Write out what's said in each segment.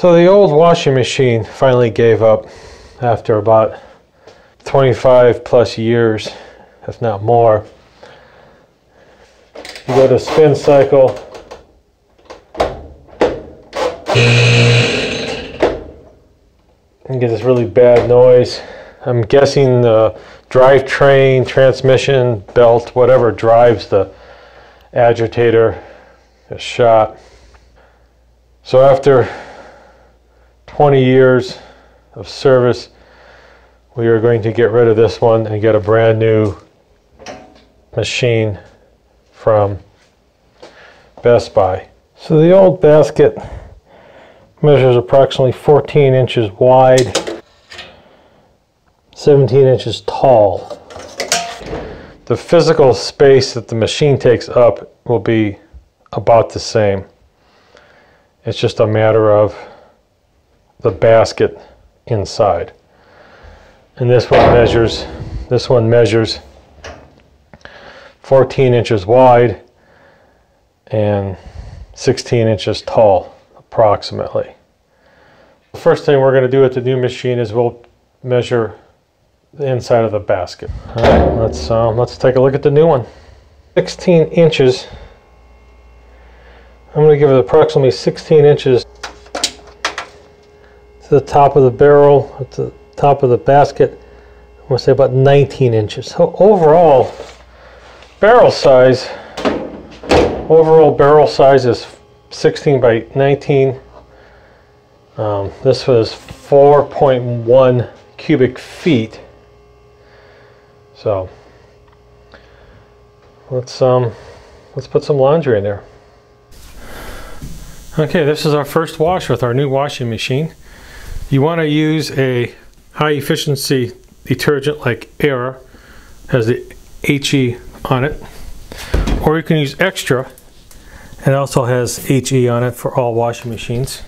So the old washing machine finally gave up after about 25 plus years, if not more. You go to spin cycle. And get this really bad noise. I'm guessing the drivetrain, transmission, belt, whatever drives the agitator is shot. So after 20 years of service, we are going to get rid of this one and get a brand new machine from Best Buy. So the old basket measures approximately 14 inches wide, 17 inches tall. The physical space that the machine takes up will be about the same. It's just a matter of the basket inside. And this one measures, this one measures 14 inches wide and 16 inches tall, approximately. The first thing we're going to do with the new machine is we'll measure the inside of the basket. All right, let's, uh, let's take a look at the new one. 16 inches. I'm going to give it approximately 16 inches to the top of the barrel, at the top of the basket. I'm going to say about 19 inches. So overall, barrel size, overall barrel size is 16 by 19. Um, this was 4.1 cubic feet. So let's um, let's put some laundry in there. Okay, this is our first wash with our new washing machine. You want to use a high efficiency detergent like Air, has the HE on it, or you can use Xtra. It also has HE on it for all washing machines.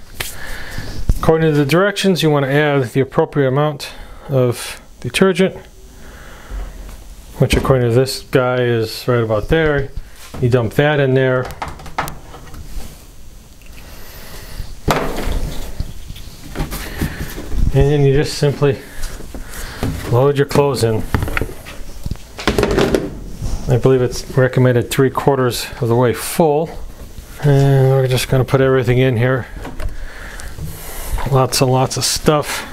According to the directions, you want to add the appropriate amount of detergent, which according to this guy is right about there. You dump that in there. And then you just simply load your clothes in. I believe it's recommended three quarters of the way full. And we're just going to put everything in here. Lots and lots of stuff.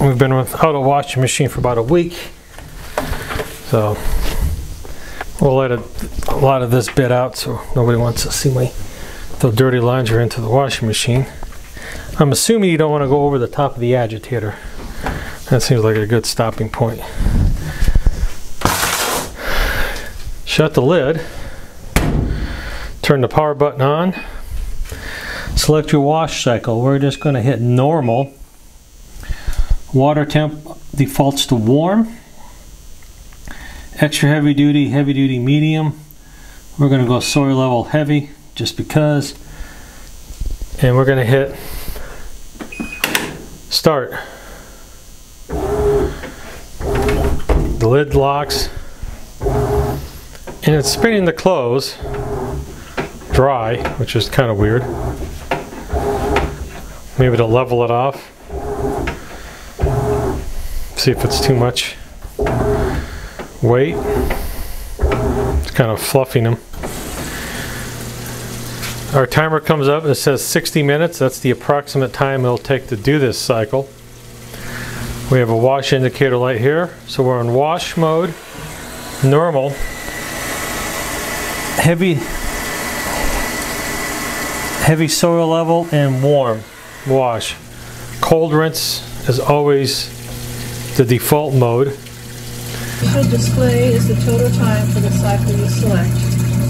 We've been without a washing machine for about a week. So we'll let a, a lot of this bit out so nobody wants to see me throw dirty laundry into the washing machine. I'm assuming you don't want to go over the top of the agitator. That seems like a good stopping point. Shut the lid. Turn the power button on. Select your wash cycle. We're just going to hit normal. Water temp defaults to warm. Extra heavy duty, heavy duty medium. We're going to go soil level heavy just because. And we're going to hit start. The lid locks and it's spinning the clothes dry, which is kind of weird. Maybe to level it off. See if it's too much weight. It's kind of fluffing them. Our timer comes up, it says 60 minutes. That's the approximate time it'll take to do this cycle. We have a wash indicator light here. So we're in wash mode, normal, heavy, heavy soil level, and warm wash. Cold rinse is always the default mode. The display is the total time for the cycle you select.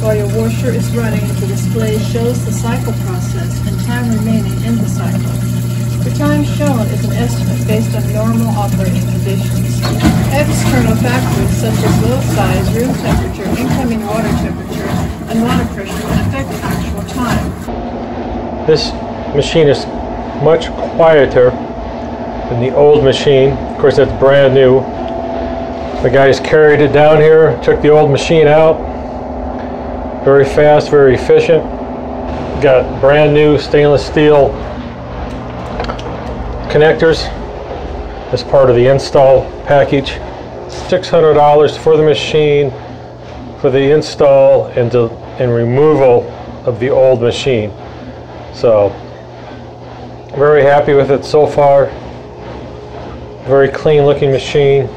While your washer is running, the display shows the cycle process and time remaining in the cycle. The time shown is an estimate based on normal operating conditions. External factors such as load size, room temperature, incoming water temperature, and water pressure affect actual time. This machine is much quieter than the old machine. Of course, that's brand new. The guys carried it down here, took the old machine out, very fast, very efficient. Got brand new stainless steel connectors as part of the install package. $600 for the machine, for the install and, to, and removal of the old machine. So, very happy with it so far. Very clean looking machine.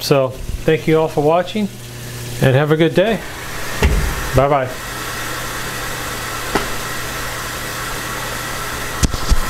So, thank you all for watching and have a good day. Bye bye.